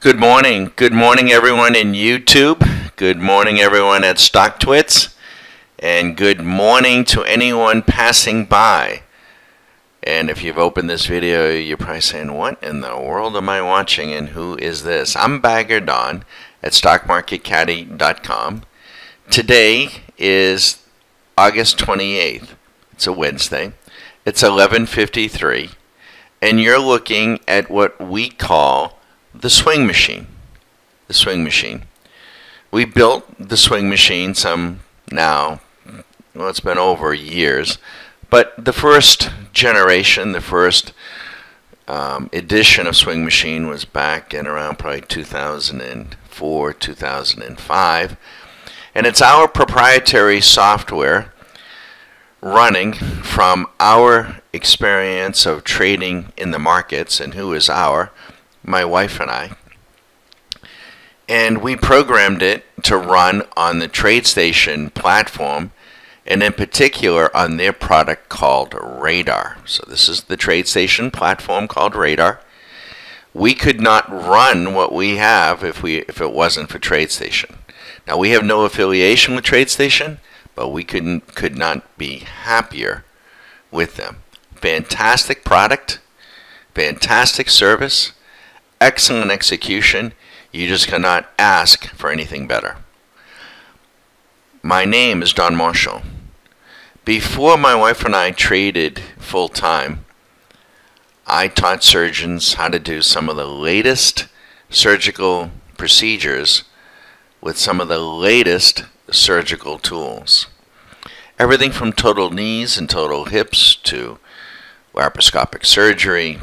Good morning. Good morning, everyone in YouTube. Good morning, everyone at StockTwits. And good morning to anyone passing by. And if you've opened this video, you're probably saying, What in the world am I watching and who is this? I'm Bagger Don at StockMarketCaddie.com. Today is August 28th. It's a Wednesday. It's 11:53 and you're looking at what we call the swing machine. The swing machine. We built the swing machine some now well it's been over years, but the first generation, the first um, edition of Swing Machine was back in around probably 2004, 2005. And it's our proprietary software running from our experience of trading in the markets and who is our, my wife and I. And we programmed it to run on the TradeStation platform and in particular on their product called Radar. So this is the TradeStation platform called Radar. We could not run what we have if we if it wasn't for TradeStation. Now we have no affiliation with TradeStation, but we couldn't could not be happier with them. Fantastic product, fantastic service, excellent execution. You just cannot ask for anything better. My name is Don Marshall. Before my wife and I traded full time, I taught surgeons how to do some of the latest surgical procedures with some of the latest surgical tools. Everything from total knees and total hips to laparoscopic surgery,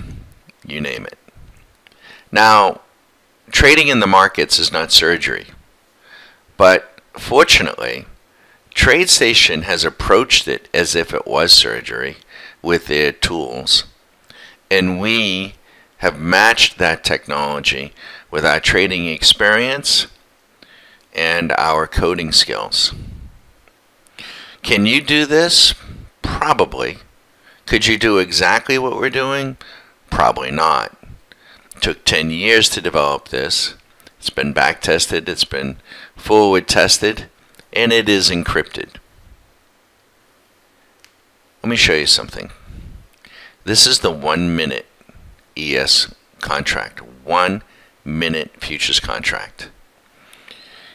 you name it. Now, trading in the markets is not surgery, but fortunately, TradeStation has approached it as if it was surgery with their tools, and we have matched that technology with our trading experience and our coding skills. Can you do this? Probably. Could you do exactly what we're doing? Probably not. Took 10 years to develop this. It's been back tested, it's been forward tested, and it is encrypted. Let me show you something. This is the one minute ES contract, one minute futures contract.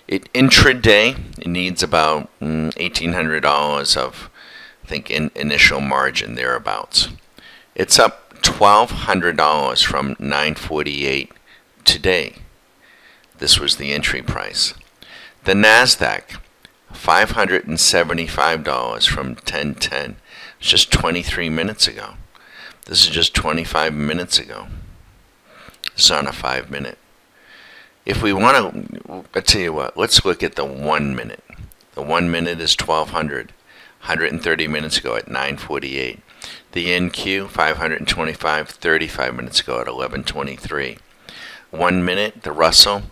It intraday it needs about mm, $1,800 of, I think, in initial margin thereabouts. It's up $1,200 from 948 today. This was the entry price. The Nasdaq, $575 from 1010. It's just 23 minutes ago. This is just 25 minutes ago. It's on a five minute. If we want to, I tell you what, let's look at the one minute. The one minute is 1200, 130 minutes ago at 948. The NQ 525, 35 minutes ago at 1123. One minute, the Russell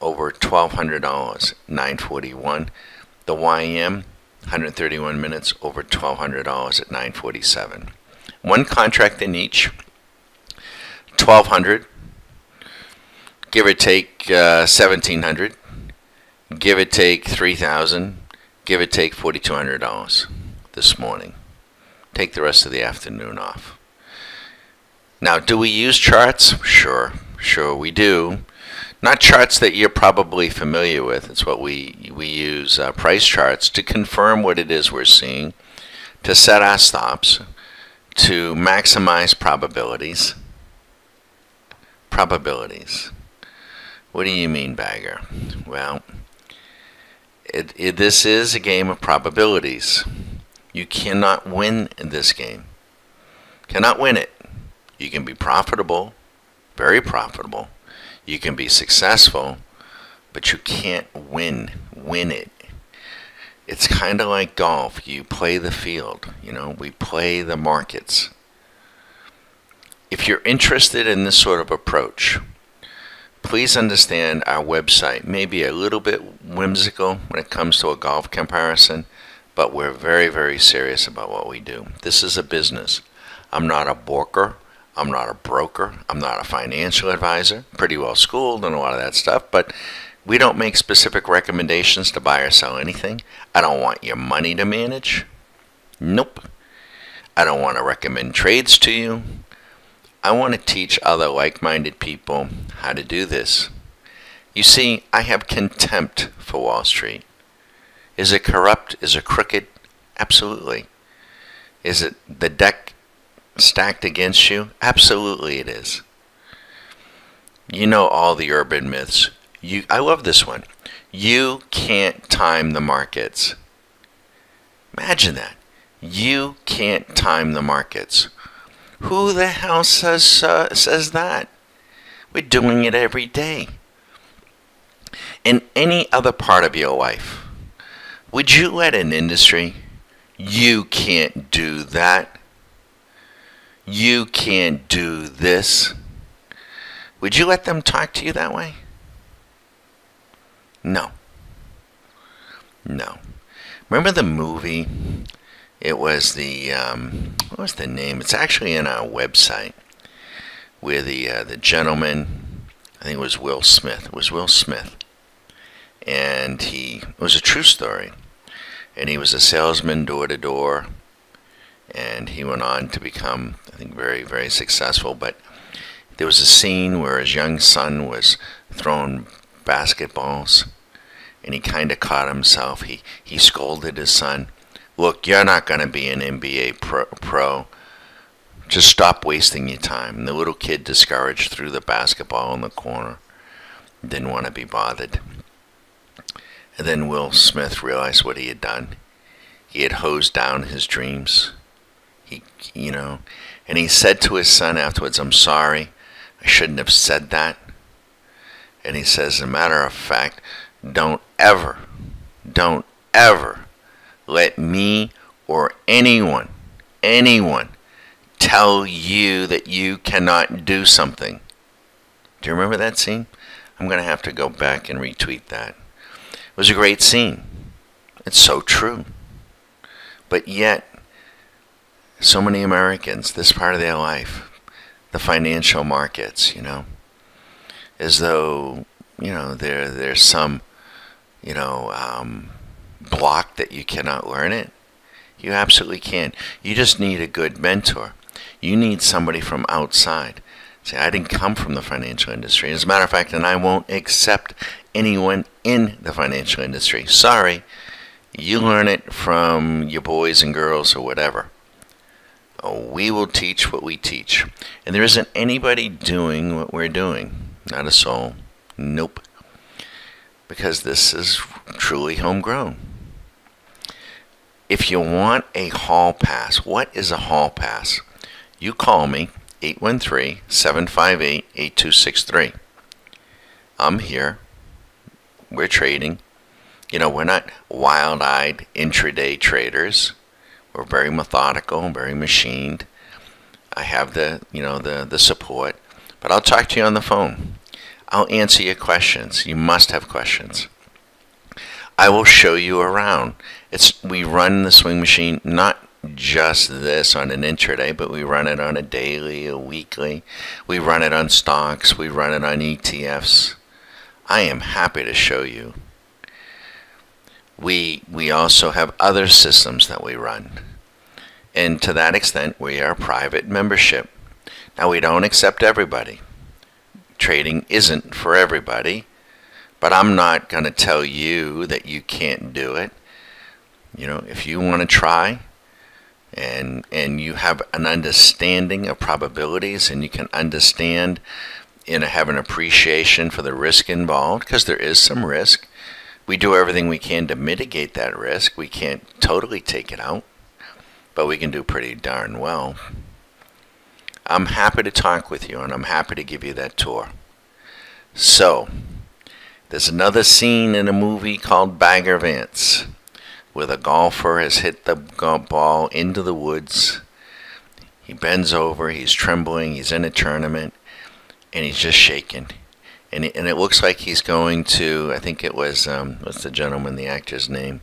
over $1,200, 941. The YM 131 minutes over $1,200 at 947. One contract in each, 1200 give or take uh, 1700 give or take 3000 give or take $4,200 this morning. Take the rest of the afternoon off. Now, do we use charts? Sure, sure we do. Not charts that you're probably familiar with. It's what we, we use uh, price charts to confirm what it is we're seeing, to set our stops, to maximize probabilities. Probabilities. What do you mean, Bagger? Well, it, it, this is a game of probabilities. You cannot win this game. Cannot win it. You can be profitable, very profitable. You can be successful, but you can't win. Win it. It's kind of like golf. You play the field. You know, we play the markets. If you're interested in this sort of approach, please understand our website may be a little bit whimsical when it comes to a golf comparison, but we're very, very serious about what we do. This is a business. I'm not a broker. I'm not a broker. I'm not a financial advisor. Pretty well schooled and a lot of that stuff, but we don't make specific recommendations to buy or sell anything. I don't want your money to manage. Nope. I don't want to recommend trades to you. I want to teach other like minded people how to do this. You see, I have contempt for Wall Street. Is it corrupt? Is it crooked? Absolutely. Is it the deck stacked against you? Absolutely it is. You know all the urban myths. You I love this one. You can't time the markets. Imagine that. You can't time the markets. Who the hell says uh, says that? We're doing it every day. In any other part of your life, would you let an industry? You can't do that you can't do this. Would you let them talk to you that way? No. No. Remember the movie? It was the um, what was the name? It's actually in our website where the uh, the gentleman, I think it was Will Smith. It was Will Smith, and he it was a true story, and he was a salesman door to door and he went on to become, I think, very, very successful. But there was a scene where his young son was throwing basketballs, and he kind of caught himself. He he scolded his son, "Look, you're not going to be an NBA pro, pro. Just stop wasting your time." And the little kid, discouraged, threw the basketball in the corner. Didn't want to be bothered. And then Will Smith realized what he had done. He had hosed down his dreams. He, you know, and he said to his son afterwards, I'm sorry. I shouldn't have said that. And he says, as a matter of fact, don't ever, don't ever let me or anyone, anyone tell you that you cannot do something. Do you remember that scene? I'm going to have to go back and retweet that. It was a great scene. It's so true. But yet, so many Americans, this part of their life, the financial markets, you know, as though, you know, there there's some, you know, um, block that you cannot learn it. You absolutely can. You just need a good mentor. You need somebody from outside. See, I didn't come from the financial industry. As a matter of fact, and I won't accept anyone in the financial industry. Sorry. You learn it from your boys and girls or whatever. Oh, we will teach what we teach. And there isn't anybody doing what we're doing. Not a soul. Nope. Because this is truly homegrown. If you want a hall pass, what is a hall pass? You call me 813 758 8263. I'm here. We're trading. You know, we're not wild eyed intraday traders. We're very methodical, very machined. I have the, you know, the, the support, but I'll talk to you on the phone. I'll answer your questions. You must have questions. I will show you around. It's we run the swing machine not just this on an intraday, but we run it on a daily, a weekly. We run it on stocks. We run it on ETFs. I am happy to show you. We we also have other systems that we run. And to that extent, we are private membership. Now, we don't accept everybody. Trading isn't for everybody, but I'm not going to tell you that you can't do it. You know, if you want to try and and you have an understanding of probabilities and you can understand and have an appreciation for the risk involved because there is some risk. We do everything we can to mitigate that risk. We can't totally take it out but we can do pretty darn well. I'm happy to talk with you and I'm happy to give you that tour. So, there's another scene in a movie called Bagger Vance where the golfer has hit the ball into the woods. He bends over, he's trembling, he's in a tournament, and he's just shaking. And it, and it looks like he's going to, I think it was, um, what's the gentleman, the actor's name?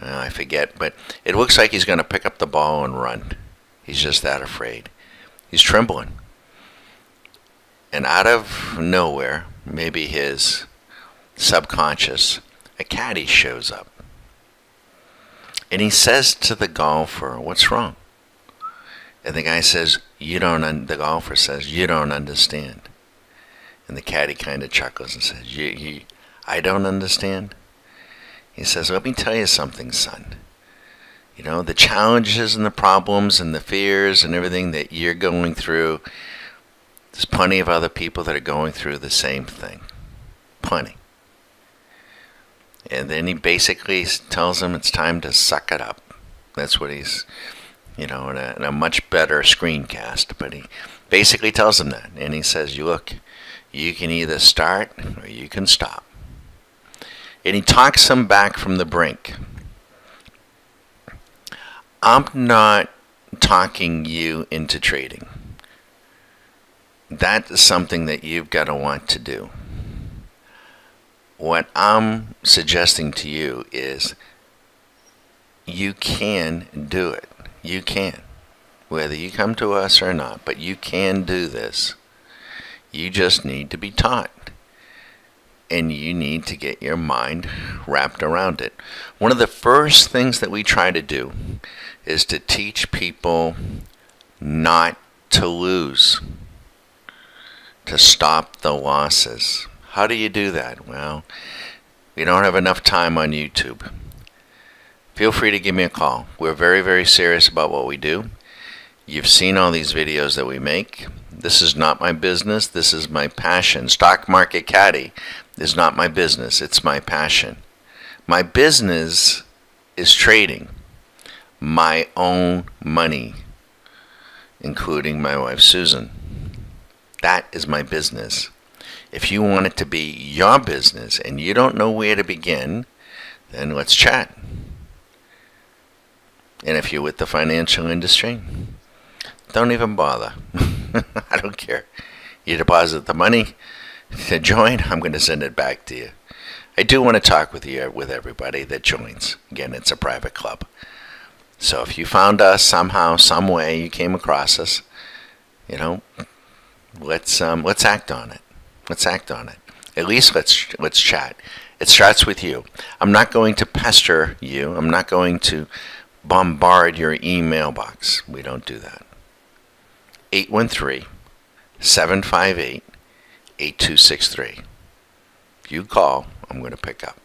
Uh, I forget, but it looks like he's going to pick up the ball and run. He's just that afraid. He's trembling. And out of nowhere, maybe his subconscious, a caddy shows up. And he says to the golfer, What's wrong? And the guy says, You don't, the golfer says, You don't understand. And the caddy kind of chuckles and says, you, you, I don't understand. He says, Let me tell you something, son. You know, the challenges and the problems and the fears and everything that you're going through, there's plenty of other people that are going through the same thing. Plenty. And then he basically tells them it's time to suck it up. That's what he's, you know, in a, in a much better screencast. But he basically tells them that. And he says, You look, you can either start or you can stop. And he talks them back from the brink. I'm not talking you into trading. That is something that you've got to want to do. What I'm suggesting to you is you can do it. You can. Whether you come to us or not, but you can do this. You just need to be taught. And you need to get your mind wrapped around it. One of the first things that we try to do is to teach people not to lose, to stop the losses. How do you do that? Well, we don't have enough time on YouTube. Feel free to give me a call. We're very, very serious about what we do. You've seen all these videos that we make. This is not my business. This is my passion. Stock Market Caddie is not my business. It's my passion. My business is trading my own money, including my wife Susan. That is my business. If you want it to be your business and you don't know where to begin, then let's chat. And if you're with the financial industry, don't even bother. I don't care. You deposit the money to join, I'm going to send it back to you. I do want to talk with you with everybody that joins. Again, it's a private club. So if you found us somehow, some way, you came across us, you know, let's um, let's act on it. Let's act on it. At least let's let's chat. It starts with you. I'm not going to pester you. I'm not going to bombard your email box. We don't do that. 813 758 8263. You call, I'm going to pick up.